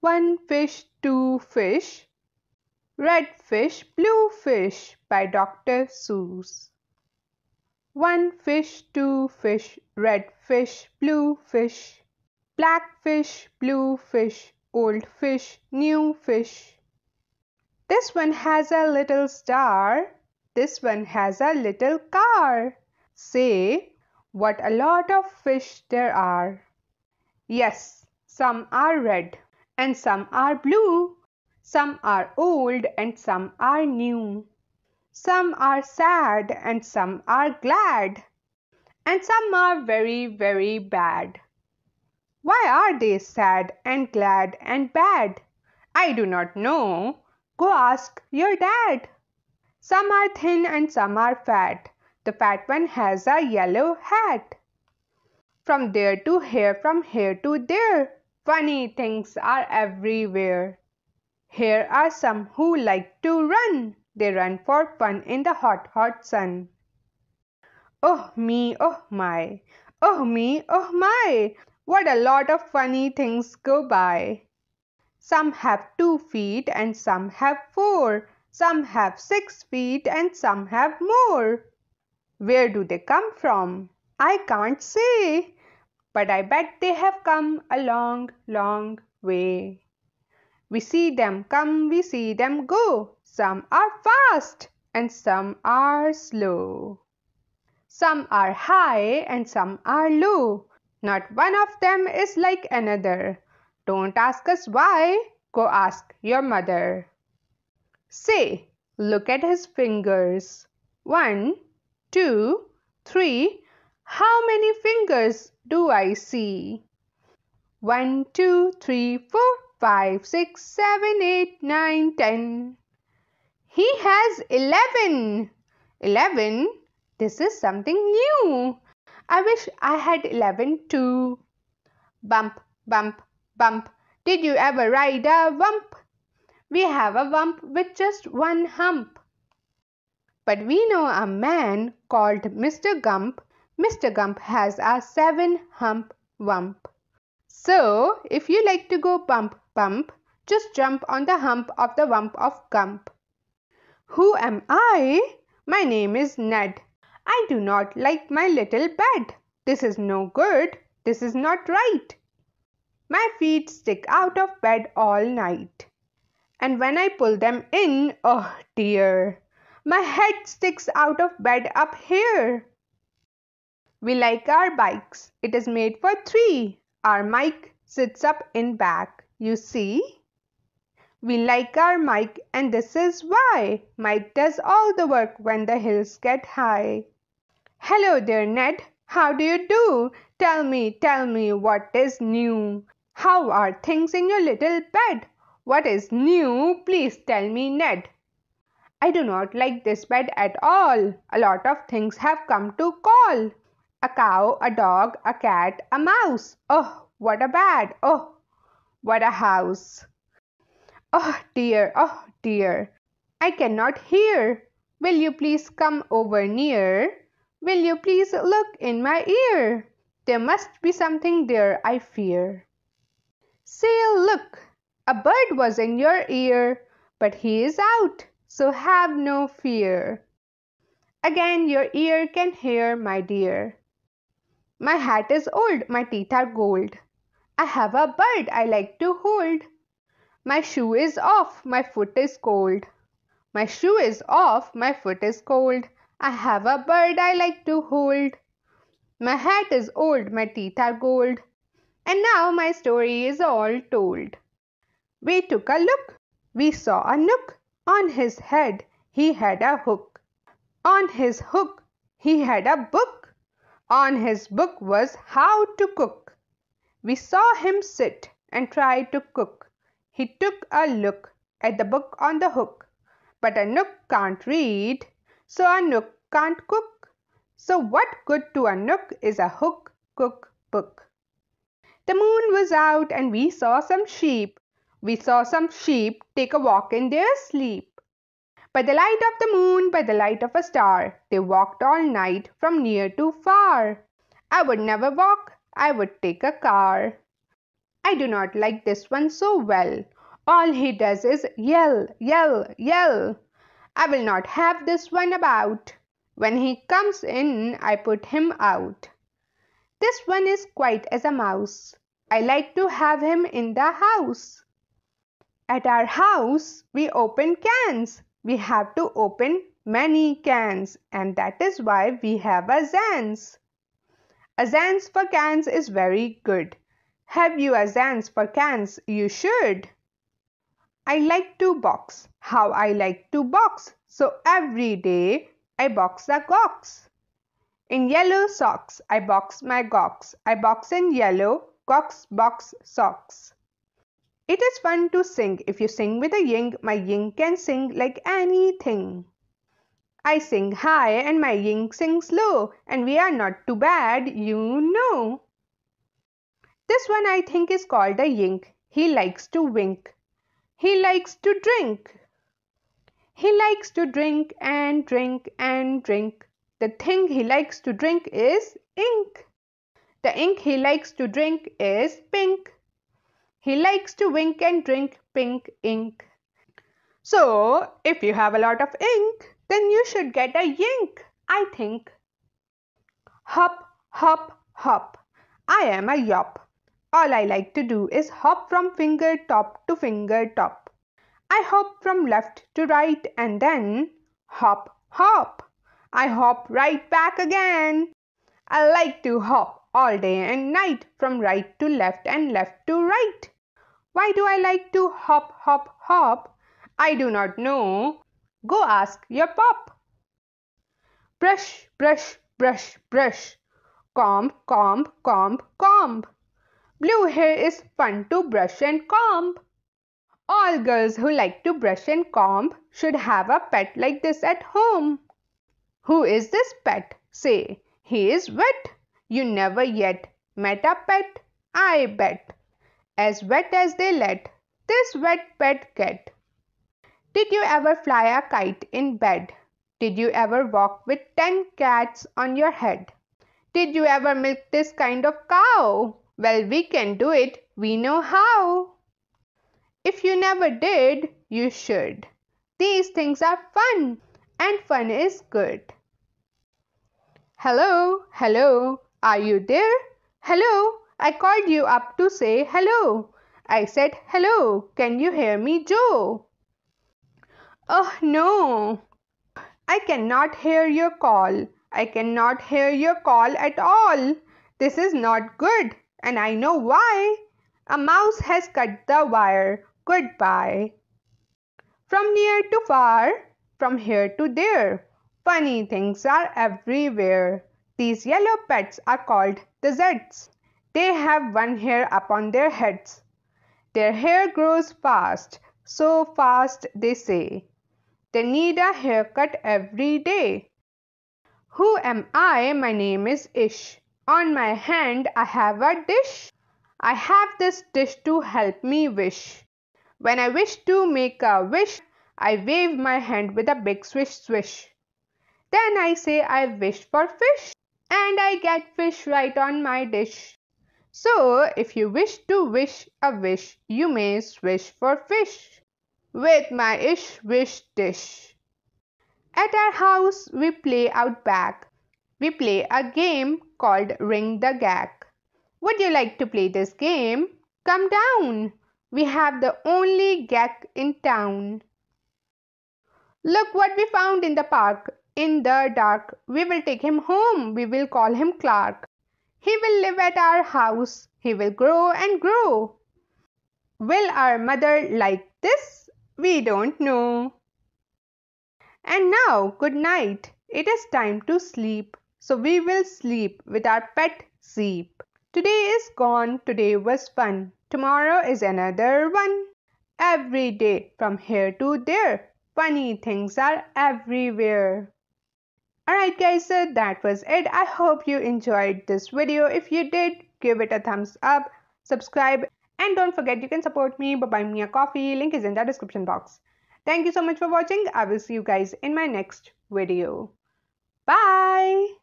One fish, two fish. Red fish, blue fish by Dr. Seuss. One fish, two fish, red fish, blue fish. Black fish, blue fish, old fish, new fish. This one has a little star. This one has a little car. Say, what a lot of fish there are. Yes, some are red and some are blue. Some are old and some are new. Some are sad and some are glad. And some are very, very bad. Why are they sad and glad and bad? I do not know. Go ask your dad. Some are thin and some are fat. The fat one has a yellow hat. From there to here, from here to there, funny things are everywhere. Here are some who like to run. They run for fun in the hot, hot sun. Oh me, oh my, oh me, oh my, what a lot of funny things go by. Some have two feet and some have four. Some have six feet and some have more. Where do they come from? I can't say, but I bet they have come a long, long way. We see them come, we see them go. Some are fast and some are slow. Some are high and some are low. Not one of them is like another. Don't ask us why, go ask your mother. Say, look at his fingers. One, two, three. How many fingers do I see? One, two, three, four, five, six, seven, eight, nine, ten. He has eleven. Eleven? This is something new. I wish I had 11 too. Bump, bump, bump. Did you ever ride a wump? We have a wump with just one hump. But we know a man called Mr. Gump. Mr. Gump has a seven hump wump. So, if you like to go bump, bump, just jump on the hump of the wump of Gump. Who am I? My name is Ned. I do not like my little bed. This is no good. This is not right. My feet stick out of bed all night. And when I pull them in, oh dear, my head sticks out of bed up here. We like our bikes. It is made for three. Our Mike sits up in back. You see? We like our Mike and this is why. Mike does all the work when the hills get high. Hello there, Ned. How do you do? Tell me, tell me what is new. How are things in your little bed? What is new? Please tell me, Ned. I do not like this bed at all. A lot of things have come to call. A cow, a dog, a cat, a mouse. Oh, what a bed. Oh, what a house. Oh dear, oh dear. I cannot hear. Will you please come over near? Will you please look in my ear? There must be something there, I fear. Say, look, a bird was in your ear, but he is out, so have no fear. Again your ear can hear, my dear. My hat is old, my teeth are gold. I have a bird I like to hold. My shoe is off, my foot is cold. My shoe is off, my foot is cold. I have a bird I like to hold. My hat is old, my teeth are gold. And now my story is all told. We took a look. We saw a nook. On his head he had a hook. On his hook he had a book. On his book was how to cook. We saw him sit and try to cook. He took a look at the book on the hook. But a nook can't read so a nook can't cook. So what good to a nook is a hook, cook, book. The moon was out and we saw some sheep. We saw some sheep take a walk in their sleep. By the light of the moon, by the light of a star, they walked all night from near to far. I would never walk, I would take a car. I do not like this one so well. All he does is yell, yell, yell. I will not have this one about. When he comes in, I put him out. This one is quiet as a mouse. I like to have him in the house. At our house, we open cans. We have to open many cans, and that is why we have a Zans. A Zans for cans is very good. Have you a Zans for cans? You should. I like to box. How I like to box. So every day I box a gox. In yellow socks I box my gox. I box in yellow gox box socks. It is fun to sing. If you sing with a ying, my ying can sing like anything. I sing high and my ying sings low, and we are not too bad, you know. This one I think is called a yink. He likes to wink. He likes to drink. He likes to drink and drink and drink. The thing he likes to drink is ink. The ink he likes to drink is pink. He likes to wink and drink pink ink. So, if you have a lot of ink, then you should get a yink, I think. Hop, hop, hop. I am a yop. All I like to do is hop from finger top to finger top. I hop from left to right and then hop, hop. I hop right back again. I like to hop all day and night from right to left and left to right. Why do I like to hop, hop, hop? I do not know. Go ask your pop. Brush, brush, brush, brush. Comb, comb, comb, comb. Blue hair is fun to brush and comb. All girls who like to brush and comb should have a pet like this at home. Who is this pet? Say, he is wet. You never yet met a pet, I bet. As wet as they let this wet pet get. Did you ever fly a kite in bed? Did you ever walk with ten cats on your head? Did you ever milk this kind of cow? Well, we can do it. We know how. If you never did, you should. These things are fun, and fun is good. Hello, hello, are you there? Hello, I called you up to say hello. I said hello, can you hear me, Joe? Oh no, I cannot hear your call. I cannot hear your call at all. This is not good and I know why. A mouse has cut the wire. Goodbye. From near to far, from here to there, funny things are everywhere. These yellow pets are called the Zeds. They have one hair upon their heads. Their hair grows fast, so fast they say. They need a haircut every day. Who am I? My name is Ish. On my hand I have a dish. I have this dish to help me wish. When I wish to make a wish, I wave my hand with a big swish swish. Then I say I wish for fish and I get fish right on my dish. So if you wish to wish a wish, you may swish for fish with my ish wish dish. At our house we play out back. We play a game called Ring the Gack. Would you like to play this game? Come down. We have the only Gack in town. Look what we found in the park. In the dark, we will take him home. We will call him Clark. He will live at our house. He will grow and grow. Will our mother like this? We don't know. And now, good night. It is time to sleep. So we will sleep with our pet Zeep. Today is gone, today was fun. Tomorrow is another one. Every day from here to there, funny things are everywhere. Alright guys, so that was it. I hope you enjoyed this video. If you did, give it a thumbs up, subscribe and don't forget you can support me by buying me a coffee. Link is in the description box. Thank you so much for watching. I will see you guys in my next video. Bye.